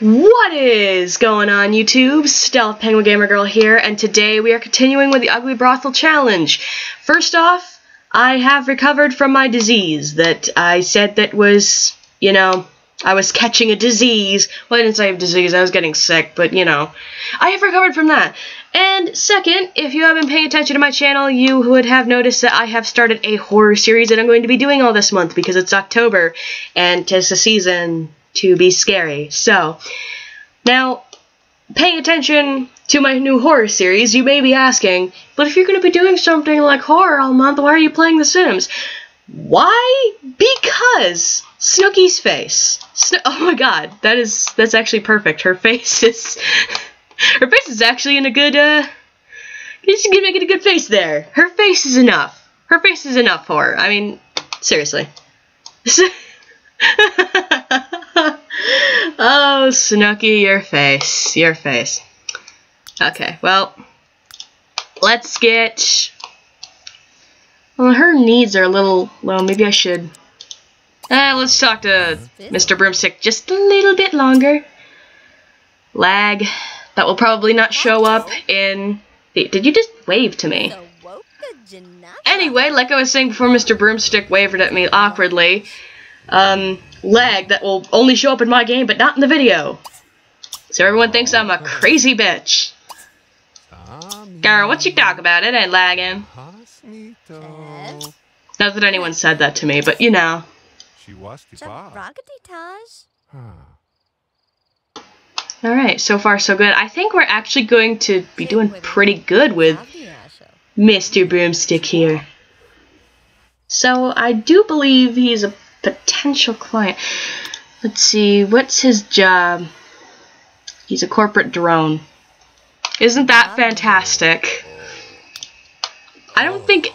What is going on YouTube? Stealth Penguin Gamer Girl here, and today we are continuing with the Ugly Brothel Challenge. First off, I have recovered from my disease that I said that was, you know, I was catching a disease. Well, I didn't say have disease, I was getting sick, but you know. I have recovered from that. And second, if you have been paying attention to my channel, you would have noticed that I have started a horror series that I'm going to be doing all this month because it's October and tis the season to be scary. So, now, paying attention to my new horror series, you may be asking, but if you're going to be doing something like horror all month, why are you playing The Sims? Why? Because Snooki's face. Oh my god, that is that's actually perfect. Her face is her face is actually in a good uh she's gonna make it a good face there. Her face is enough. Her face is enough for her. I mean, seriously. oh, Snooki, your face. Your face. Okay, well, let's get... Well, her needs are a little... Well, maybe I should... Eh, let's talk to Mr. Broomstick just a little bit longer. Lag. That will probably not show up in... Did you just wave to me? Anyway, like I was saying before Mr. Broomstick waved at me awkwardly, um, lag that will only show up in my game but not in the video. So everyone thinks I'm a crazy bitch. Girl, what you talk about? It ain't lagging. Not that anyone said that to me, but you know. Alright, so far so good. I think we're actually going to be doing pretty good with Mr. Broomstick here. So I do believe he's a potential client. Let's see, what's his job? He's a corporate drone. Isn't that fantastic? I don't think...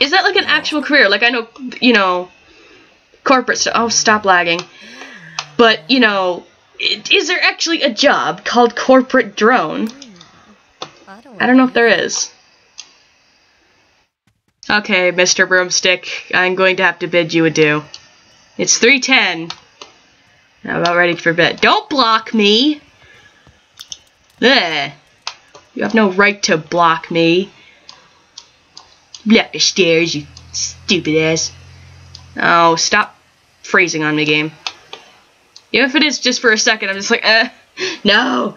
Is that like an actual career? Like, I know, you know, corporate stuff. Oh, stop lagging. But, you know, is there actually a job called corporate drone? I don't know if there is. Okay, Mr. Broomstick, I'm going to have to bid you adieu. It's 310. I'm about ready for bed. Don't block me! There. You have no right to block me. Block the stairs, you stupid ass. Oh, stop freezing on me, game. Even if it is just for a second, I'm just like, eh, no.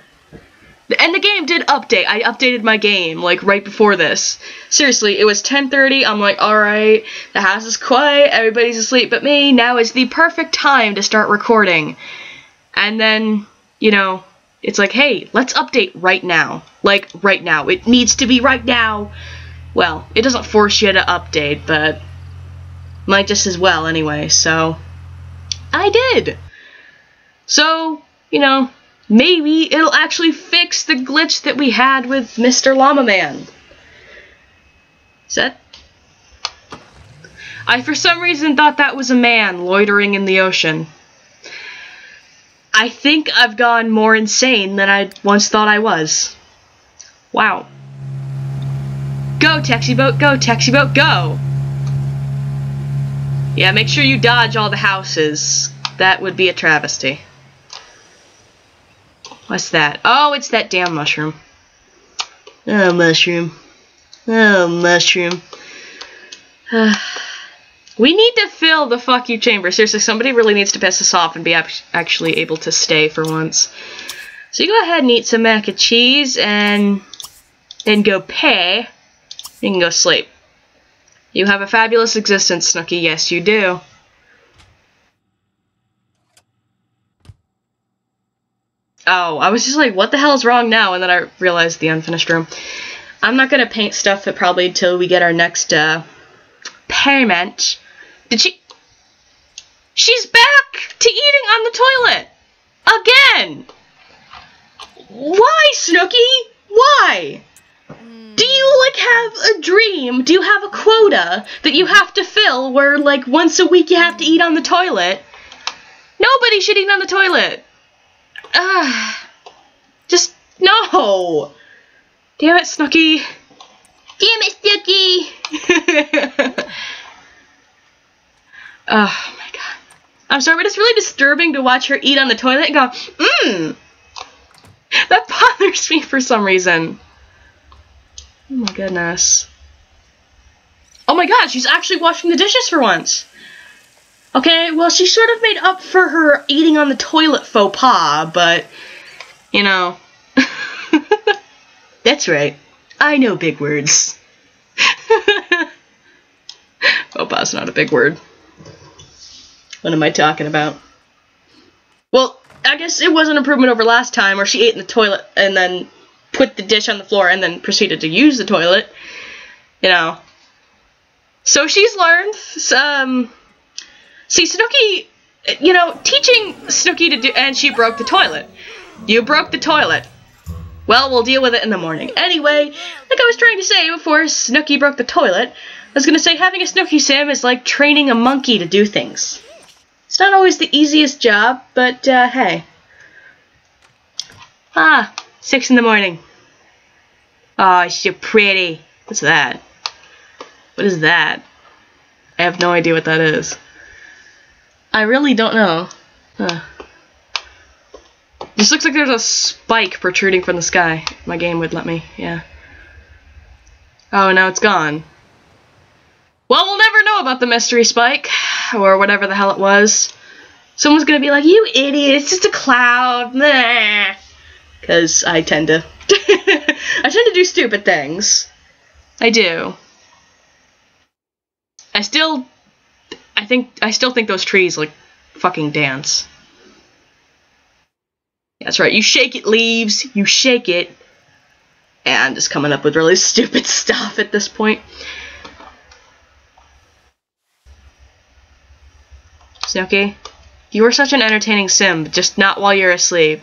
And the game did update. I updated my game, like, right before this. Seriously, it was 10.30. I'm like, alright, the house is quiet, everybody's asleep but me. Now is the perfect time to start recording. And then, you know, it's like, hey, let's update right now. Like, right now. It needs to be right now. Well, it doesn't force you to update, but might just as well anyway, so... I did! So, you know, maybe it'll actually fix the glitch that we had with Mr. Llama Man. That... I for some reason thought that was a man loitering in the ocean. I think I've gone more insane than I once thought I was. Wow. Go, taxi boat, go, taxi boat, go! Yeah, make sure you dodge all the houses. That would be a travesty. What's that? Oh, it's that damn mushroom. Oh, mushroom. Oh, mushroom. we need to fill the fuck you chamber. Seriously, somebody really needs to piss us off and be actually able to stay for once. So you go ahead and eat some mac and cheese and then go pay. You can go sleep. You have a fabulous existence, Snooki. Yes, you do. Oh, I was just like, what the hell is wrong now? And then I realized the unfinished room. I'm not going to paint stuff probably until we get our next uh, payment. Did she... She's back to eating on the toilet! Again! Why, Snooki? Why? Do you, like, have a dream? Do you have a quota that you have to fill where, like, once a week you have to eat on the toilet? Nobody should eat on the toilet. Ah, just no. Damn it, Snooki. Damn it, Snooki. oh my god. I'm sorry, but it's really disturbing to watch her eat on the toilet and go, mmm. That bothers me for some reason. Oh my goodness. Oh my god, she's actually washing the dishes for once. Okay, well, she sort of made up for her eating on the toilet faux pas, but, you know. That's right. I know big words. faux pas is not a big word. What am I talking about? Well, I guess it was an improvement over last time where she ate in the toilet and then put the dish on the floor and then proceeded to use the toilet. You know. So she's learned. Um, see, Snooki, you know, teaching Snooki to do, and she broke the toilet. You broke the toilet. Well, we'll deal with it in the morning. Anyway, like I was trying to say before Snooki broke the toilet, I was gonna say having a Snooki Sim is like training a monkey to do things. It's not always the easiest job, but uh, hey. Ah, six in the morning. Oh, she's pretty. What's that? What is that? I have no idea what that is. I really don't know. Huh. Just looks like there's a spike protruding from the sky. My game would let me, yeah. Oh, now it's gone. Well, we'll never know about the mystery spike or whatever the hell it was. Someone's gonna be like, "You idiot! It's just a cloud." Because I tend to, I tend to do stupid things. I do. I still, I think, I still think those trees like fucking dance. That's right. You shake it, leaves. You shake it. And just coming up with really stupid stuff at this point. Snooki, you are such an entertaining sim, just not while you're asleep.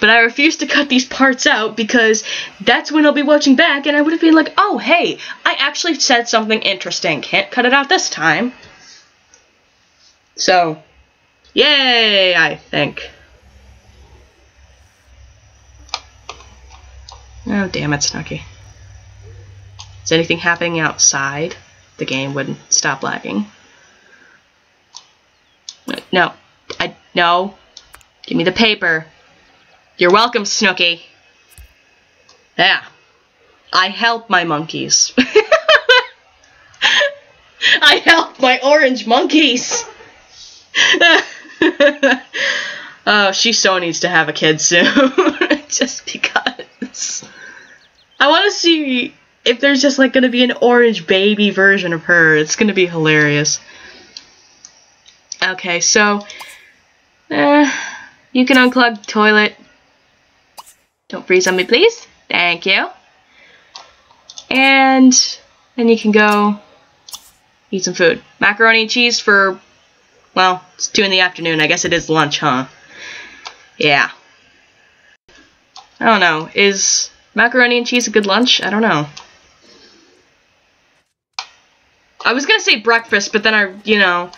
But I refuse to cut these parts out because that's when I'll be watching back and I would have been like, oh, hey, I actually said something interesting. Can't cut it out this time. So, yay, I think. Oh, damn it, Snooki. Is anything happening outside? The game wouldn't stop lagging. No. I no. Give me the paper. You're welcome, Snooki. Yeah. I help my monkeys. I help my orange monkeys. oh, she so needs to have a kid soon. just because. I want to see if there's just like going to be an orange baby version of her. It's going to be hilarious. Okay, so uh, you can unclog toilet. Don't freeze on me, please. Thank you. And then you can go eat some food. Macaroni and cheese for, well, it's 2 in the afternoon. I guess it is lunch, huh? Yeah. I don't know. Is macaroni and cheese a good lunch? I don't know. I was gonna say breakfast, but then I, you know,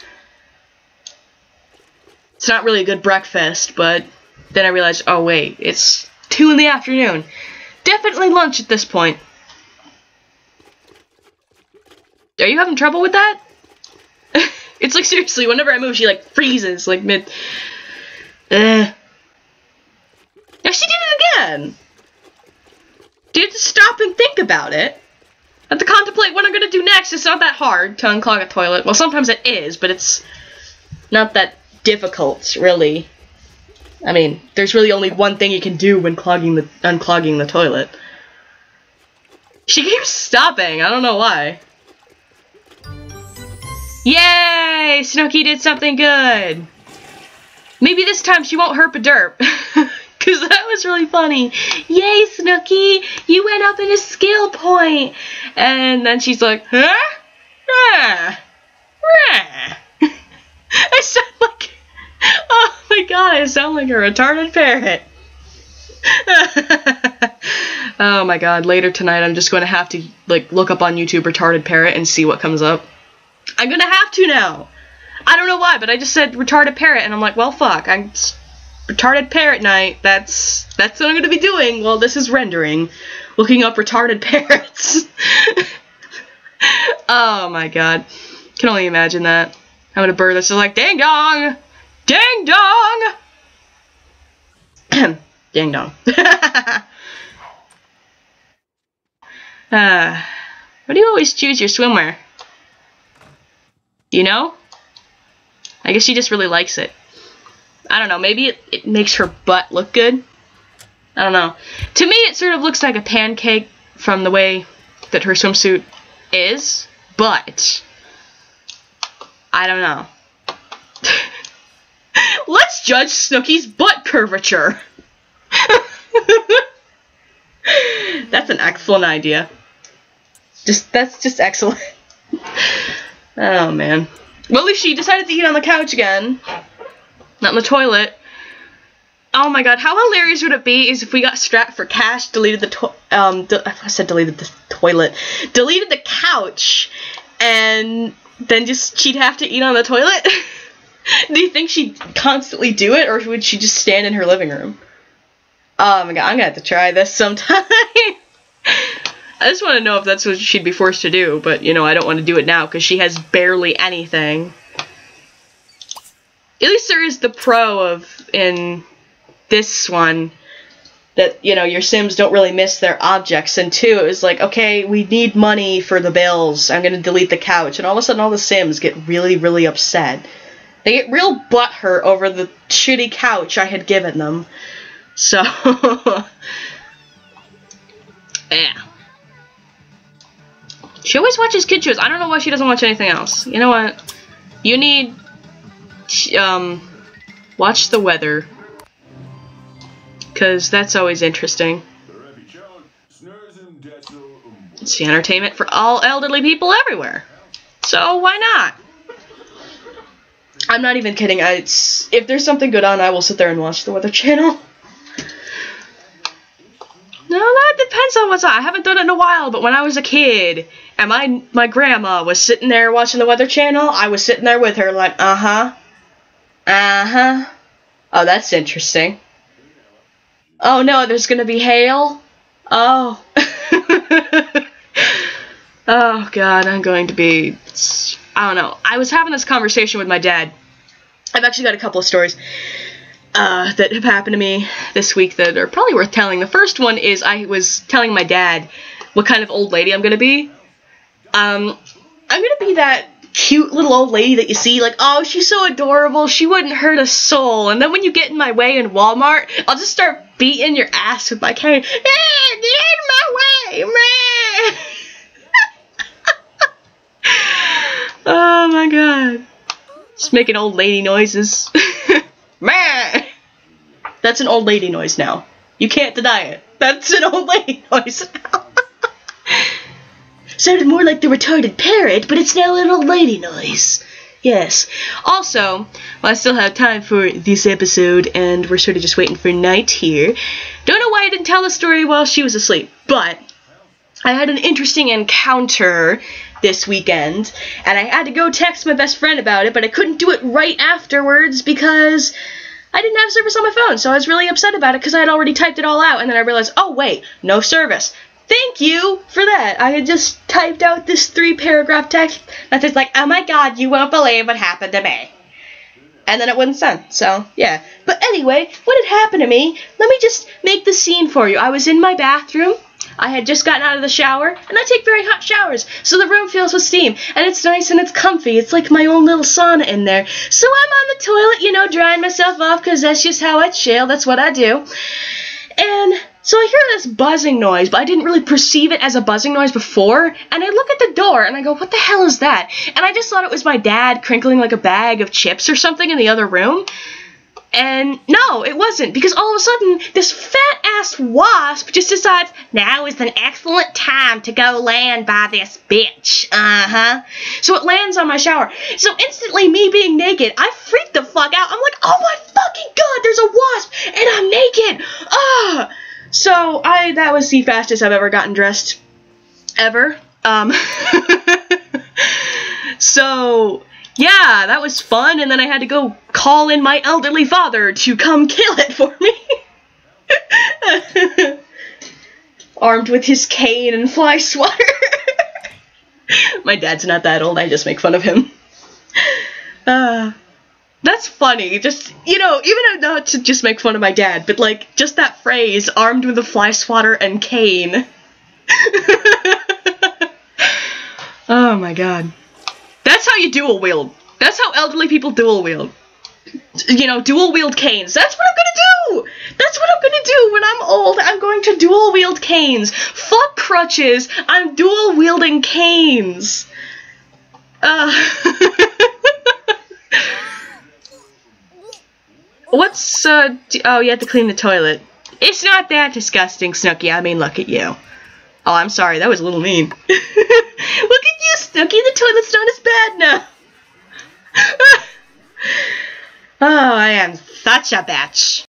it's not really a good breakfast, but then I realized, oh wait, it's 2 in the afternoon. Definitely lunch at this point. Are you having trouble with that? It's like seriously, whenever I move, she like freezes, like mid. Uh. Now she did it again. Do you have to stop and think about it? I have to contemplate what I'm gonna do next. It's not that hard to unclog a toilet. Well, sometimes it is, but it's not that difficult, really. I mean, there's really only one thing you can do when clogging the unclogging the toilet. She keeps stopping. I don't know why. Yay! Snooki did something good. Maybe this time she won't herp a derp. Because that was really funny. Yay, Snooki! You went up in a skill point! And then she's like, huh? Ah. Ah. I sound like oh my god, I sound like a retarded parrot. oh my god, later tonight I'm just going to have to like look up on YouTube retarded parrot and see what comes up. I'm to have to now. I don't know why, but I just said retarded parrot and I'm like, well fuck, I'm retarded parrot night. That's that's what I'm to be doing while this is rendering. Looking up retarded parrots. oh my god. Can only imagine that. Having a bird that's just like, ding dong! Ding dong! ding dong. uh, why do you always choose your swimwear? You know? I guess she just really likes it. I don't know, maybe it, it makes her butt look good. I don't know. To me, it sort of looks like a pancake from the way that her swimsuit is, but I don't know. Let's judge Snooki's butt curvature. that's an excellent idea. Just that's just excellent. oh man. Well, least she decided to eat on the couch again, not in the toilet. Oh my god, how hilarious would it be is if we got strapped for cash, deleted the to- um, I said deleted the toilet, deleted the couch, and then just she'd have to eat on the toilet? do you think she'd constantly do it, or would she just stand in her living room? Oh my god, I'm gonna have to try this sometime. I just want to know if that's what she'd be forced to do, but you know, I don't want to do it now because she has barely anything. At least there is the pro of in this one that you know your sims don't really miss their objects. And two it was like okay we need money for the bills. I'm going to delete the couch. And all of a sudden all the sims get really really upset. They get real butthurt over the shitty couch i had given them. So yeah she always watches kid shows i don't know why she doesn't watch anything else you know what you need um watch the weather because that's always interesting. It's the entertainment for all elderly people everywhere. So why not? I'm not even kidding. I, if there's something good on, I will sit there and watch the Weather Channel. No, that depends on what's on. I haven't done it in a while, but when I was a kid and my my grandma was sitting there watching the Weather Channel, I was sitting there with her like, uh huh, uh huh. Oh, that's interesting. Oh no, there's gonna be hail? Oh. oh god, I'm going to be. I don't know. I was having this conversation with my dad. I've actually got a couple of stories uh, that have happened to me this week that are probably worth telling. The first one is I was telling my dad what kind of old lady I'm gonna be. Um, I'm gonna be that cute little old lady that you see, like, oh, she's so adorable, she wouldn't hurt a soul. And then when you get in my way in Walmart, I'll just start beating your ass with my cane. Eh, get in my way, man! oh my god. Just making old lady noises. man! That's an old lady noise now. You can't deny it. That's an old lady noise now. Sounded more like the retarded parrot, but it's now an old lady noise. Yes. Also, I still have time for this episode, and we're sort of just waiting for night here, don't know why I didn't tell the story while she was asleep, but I had an interesting encounter this weekend, and I had to go text my best friend about it, but I couldn't do it right afterwards because I didn't have service on my phone, so I was really upset about it because I had already typed it all out, and then I realized, oh wait, no service. Thank you for that. I had just typed out this three paragraph text that says like, oh my god, you won't believe what happened to me. And then it wouldn't send. So, yeah. But anyway, what had happened to me, let me just make the scene for you. I was in my bathroom. I had just gotten out of the shower, and I take very hot showers, so the room fills with steam, and it's nice and it's comfy. It's like my own little sauna in there. So I'm on the toilet, you know, drying myself off, because that's just how I chill. That's what I do. And so I hear this buzzing noise, but I didn't really perceive it as a buzzing noise before. And I look at the door and I go, what the hell is that? And I just thought it was my dad crinkling like a bag of chips or something in the other room. And no, it wasn't, because all of a sudden, this fat ass wasp just decides, now is an excellent time to go land by this bitch. Uh huh. So it lands on my shower. So instantly, me being naked, I freak the fuck out. I'm like, oh my fucking god, there's a wasp, and I'm naked. Ah! So I that was the fastest I've ever gotten dressed ever. Um So yeah, that was fun and then I had to go call in my elderly father to come kill it for me. Armed with his cane and fly swatter. my dad's not that old, I just make fun of him. Uh, that's funny. Just you know, even not to just make fun of my dad, but like just that phrase, armed with a fly swatter and cane. oh my god. That's how you dual wield. That's how elderly people dual wield. You know, dual wield canes. That's what I'm gonna do! That's what I'm gonna do when I'm old. I'm going to dual wield canes. Fuck crutches. I'm dual wielding canes. Uh. What's, uh, oh, you have to clean the toilet. It's not that disgusting, Snooki. I mean, look at you. Oh, I'm sorry. That was a little mean. look at you, Snooki. The toilet's not as bad now. oh, I am such a bitch.